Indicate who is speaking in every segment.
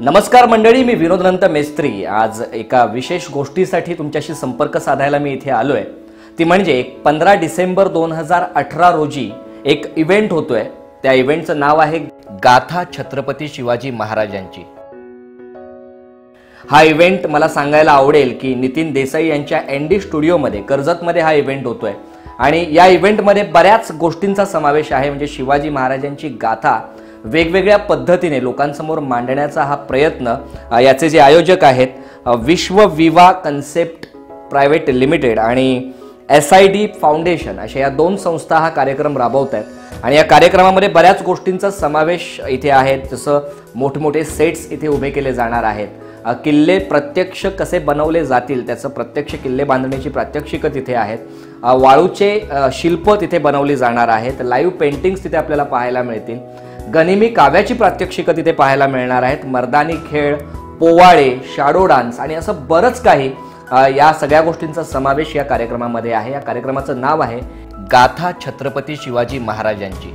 Speaker 1: नमस्कार मंडळी मी विनोदनंत मेस्त्री. आज एका विशेष गोष्टीसाठी तुमच्याशी संपर्क साधायला मी इथे आलोय. ती म्हणजे पंधरा डिसेंबर दोन हजार अठरा रोजी एक इव्हेंट होतोय. त्या इव्हेंटचं नाव आहे गाथा छत्रपती शिवाजी महाराजांची. हा इव्हेंट मला सांगायला आवडेल की नितीन देसाई यांच्या एन डी स्टुडिओमध्ये कर्जतमध्ये हा इव्हेंट होतोय. आणि या इव्हेंटमध्ये बऱ्याच गोष्टींचा समावेश आहे. म्हणजे शिवाजी महाराजांची गाथा वेगवेगळ्या पद्धतीने लोकांसमोर मांडण्याचा हा प्रयत्न याचे जे आयोजक आहेत Vishwa Viva concept private limited आणि एस आय डी फाउंडेशन अशा या दोन संस्था हा कार्यक्रम राबवत आहेत आणि या कार्यक्रमामध्ये बऱ्याच गोष्टींचा समावेश इथे आहे. जसं मोठमोठे सेट्स इथे उभे केले जाणार आहेत. किल्ले प्रत्यक्ष कसे बनवले जातील त्याचं प्रत्यक्ष किल्ले बांधण्याची प्रात्यक्षिकं तिथे आहेत. वाळूचे शिल्प तिथे बनवली जाणार आहेत. लाईव्ह पेंटिंग्स तिथे आपल्याला पाहायला मिळतील. गनिमी काव्याची प्रात्यक्षिकं तिथे पाहायला मिळणार आहेत. मर्दानी खेळ पोवाळे शाडो डान्स आणि असं बरंच काही या सगळ्या गोष्टींचा समावेश या कार्यक्रमामध्ये आहे. या कार्यक्रमाचं नाव आहे गाथा छत्रपती शिवाजी महाराजांची.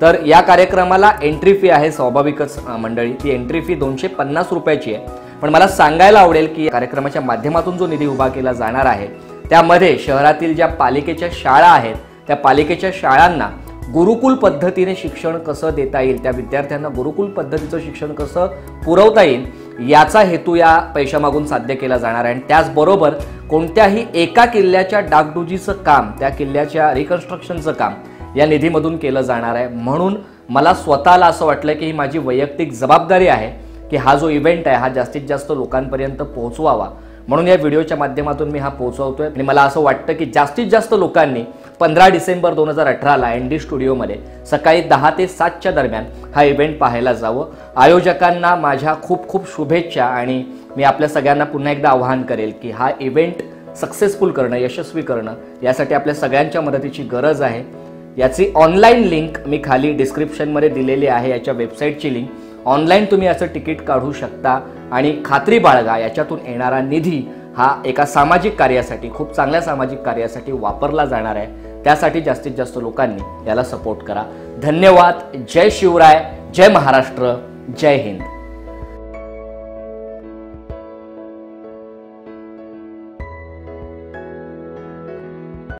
Speaker 1: तर या कार्यक्रमाला एंट्री फी आहे स्वाभाविकच मंडळी. ती एंट्री फी दोनशे पन्नास रुपयाची आहे. पण मला सांगायला आवडेल की कार्यक्रमाच्या माध्यमातून जो निधी उभा केला जाणार आहे त्यामध्ये शहरातील ज्या पालिकेच्या शाळा आहेत त्या पालिकेच्या शाळांना गुरुकुल पद्धतीने शिक्षण कसं देता येईल? त्या विद्यार्थ्यांना गुरुकुल पद्धतीचं शिक्षण कसं पुरवता येईल? याचा हेतू या पैशामागून साध्य केला जाणार आहे. आणि त्याचबरोबर कोणत्याही एका किल्ल्याच्या डागडुजीचं काम त्या किल्ल्याच्या रिकन्स्ट्रक्शनचं काम या निधीमधून केलं जाणार आहे. म्हणून मला स्वतःला असं वाटलं की ही माझी वैयक्तिक जबाबदारी आहे की हा जो इव्हेंट आहे हा जास्तीत जास्त लोकांपर्यंत पोहोचवावा. म्हणून या व्हिडिओच्या माध्यमातून मी हा पोहोचवतोय. आणि मला असं वाटतं की जास्तीत जास्त लोकांनी पंधरा डिसेंबर दोन हजार अठराला एन डी स्टुडिओमध्ये सकाळी दहा ते सातच्या दरम्यान हा इव्हेंट पाहायला जावं. आयोजकांना माझ्या खूप खूप शुभेच्छा आणि मी आपल्या सगळ्यांना पुन्हा एकदा आवाहन करेल की हा इव्हेंट सक्सेसफुल करणं यशस्वी करणं यासाठी आपल्या सगळ्यांच्या मदतीची गरज आहे. याची ऑनलाईन लिंक मी खाली डिस्क्रिप्शनमध्ये दिलेली आहे याच्या वेबसाईटची लिंक ऑनलाईन तुम्ही असं तिकीट काढू शकता आणि खात्री बाळगा याच्यातून येणारा निधी हा एका सामाजिक कार्यासाठी खूप चांगल्या सामाजिक कार्यासाठी वापरला जाणार आहे. त्यासाठी जास्तीत जास्त लोकांनी याला सपोर्ट करा. धन्यवाद. जय शिवराय. जय महाराष्ट्र. जय हिंद.